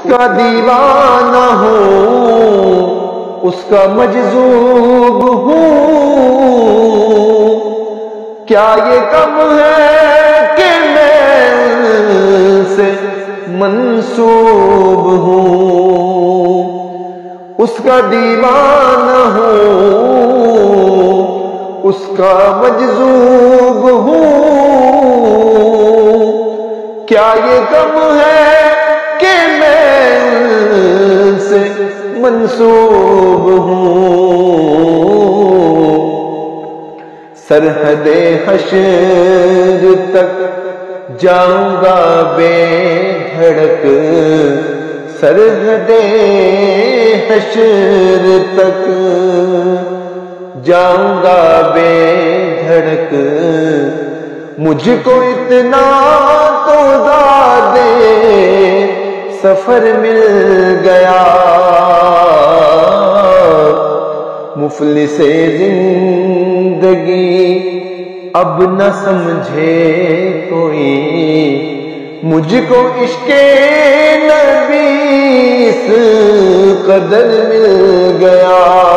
اس کا دیوانہ ہوں اس کا مجذوب ہوں کیا یہ کم ہے کہ میں سے منسوب ہوں اس کا دیوانہ ہوں اس کا مجذوب ہوں کیا یہ کم ہے کہ میں سے منسوب ہوں۔ سرحد حشر تک جاؤں گا بے دھڑک۔ سرحد حشر تک جاؤں گا بے دھڑک۔ مجھ کو اتنا سفر مل گیا۔ مفلس زندگی اب نہ سمجھے کوئی۔ مجھ کو عشق نبی اس قدر مل گیا۔